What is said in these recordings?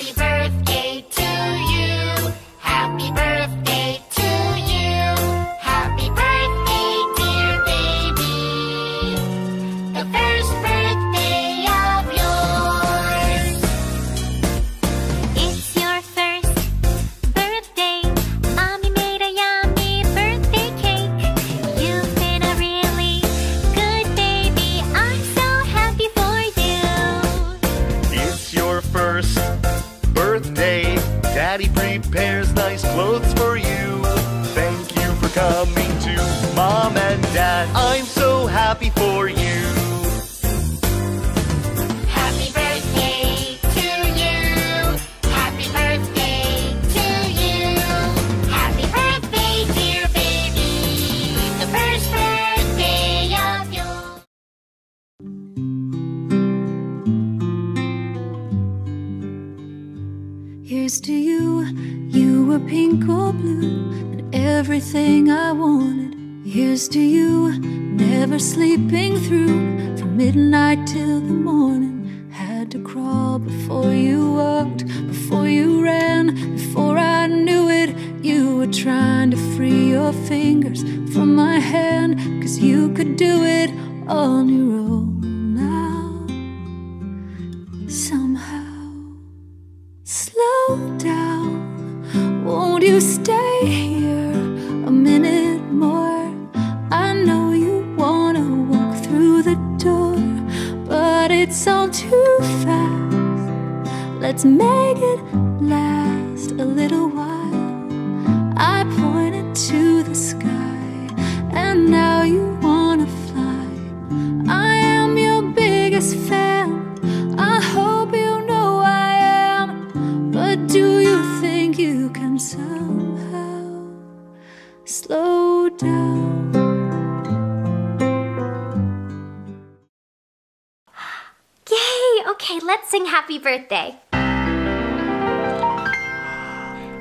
Happy birthday and dad. I'm so happy for you. Happy birthday to you. Happy birthday to you. Happy birthday, dear baby. The first birthday of yours. Here's to you, you were pink or blue, and everything I wanted. Here's to you, never sleeping through from midnight till the morning. Had to crawl before you walked, before you ran, before I knew it. You were trying to free your fingers from my hand, cause you could do it on your own Let's make it last a little while. I pointed to the sky, and now you wanna fly. I am your biggest fan. I hope you know I am. But do you think you can somehow slow down? Okay, let's sing happy birthday.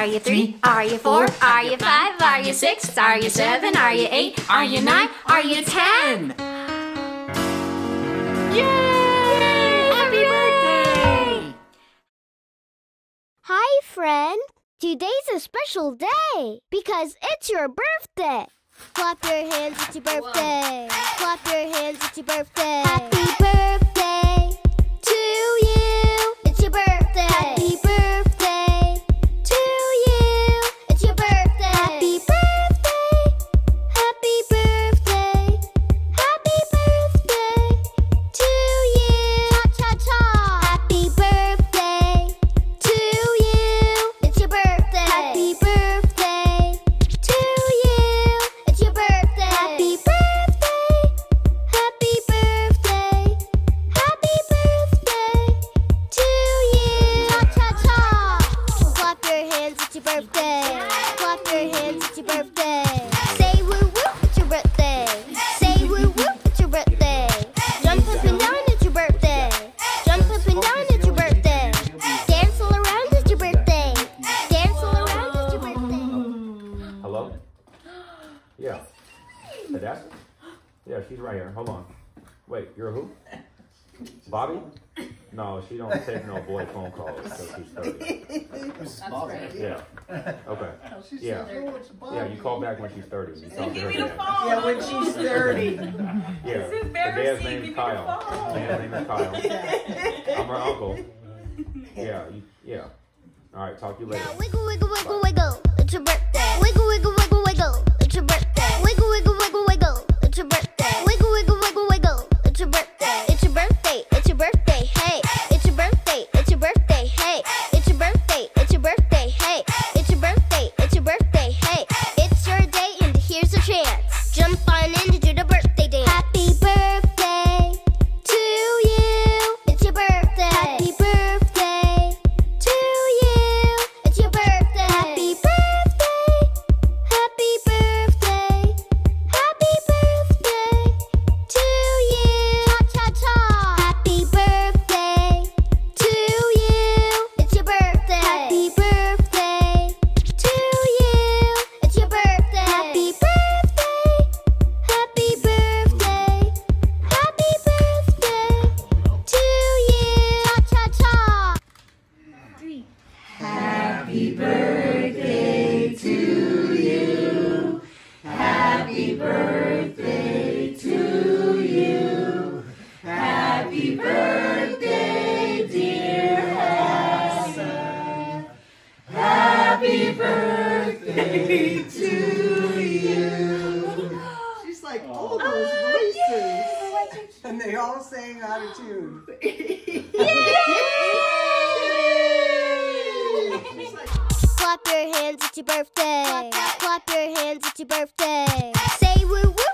Are you three? Are you four? Are you five? Are you six? Are you seven? Are you eight? Are you nine? Are you ten? Yay! Happy birthday! Hi, friend. Today's a special day because it's your birthday. Clap your hands, it's your birthday. Clap your hands, it's your birthday. Happy birthday Wait, you're who? Bobby? No, she don't take no boy phone calls until she's 30. Yeah. Okay. Yeah. Yeah, you call back when she's 30. You talk to her then. Yeah, when she's 30. Yeah. The dad's name is Kyle. The dad's name is Kyle. I'm her uncle. Yeah, you, yeah. All right, talk to you later. Wiggle, wiggle, wiggle, wiggle. It's your birthday. Wiggle, wiggle, wiggle, wiggle. It's your birthday. Wiggle, wiggle, wiggle, wiggle. It's your birthday. to you. She's like, all those voices. And they all sang out of tune. Clap your hands, it's your birthday. Clap your hands, it's your birthday. Say woo woo.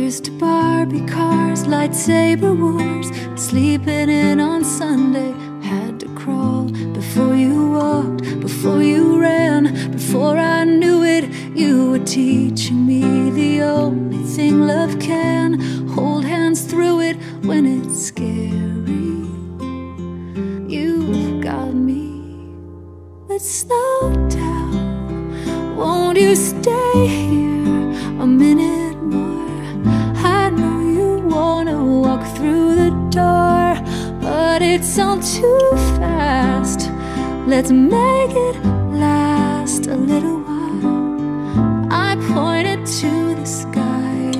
To Barbie cars, lightsaber wars, sleeping in on Sunday. Had to crawl before you walked, before you ran, before I knew it. You were teaching me the only thing love can. Hold hands through it when it's scary. You've got me. Let's slow down. Won't you stay here Let's make it last a little while. I pointed to the sky,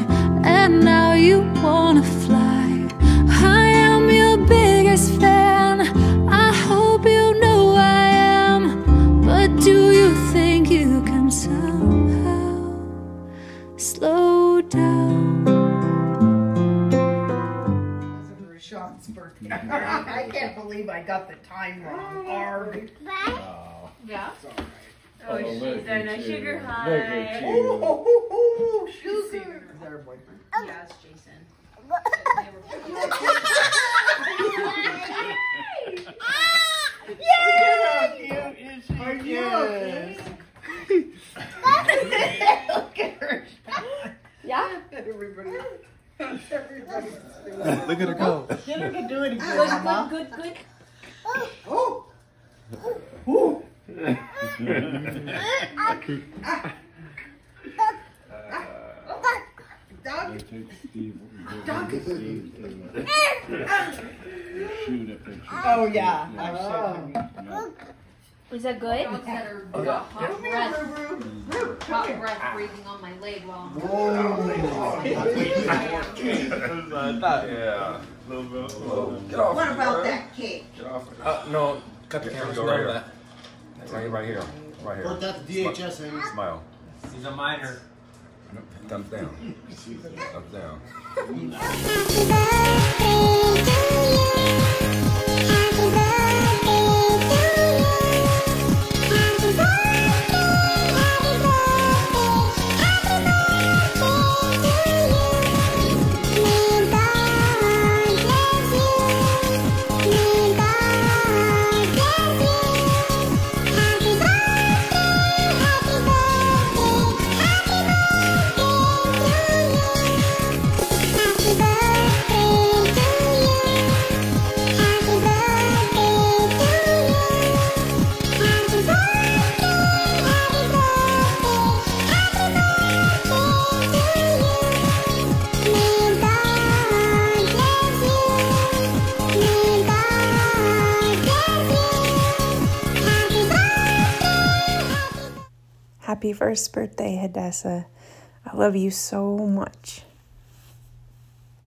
and now you wanna fly. I am your biggest fan. I hope you know I am. But do you think you can somehow slow down? I can't believe I got the time wrong. Arg. Yeah. Oh, she's on a sugar high. at you. Oh, she's seen her with our boyfriend. Yeah, it's Jason. Yay! Are you okay? Look at her. Yeah. Everybody. Everybody. Look at her go. Get her to do it again, Good, good, good, good. Oh. Ooh. Dog. Dog. Shoot a picture. Oh yeah. I should. Was that good? Dogs that are got hot breath, hot breath breathing on my leg while I'm. Yeah. What about that cake? Uh, no, cut the camera. Go right here. Right, right here. Right here. Put that to DHS, Amy. Smile. He's a minor. Thumbs down. Thumbs down. Happy first birthday, Hadassah. I love you so much.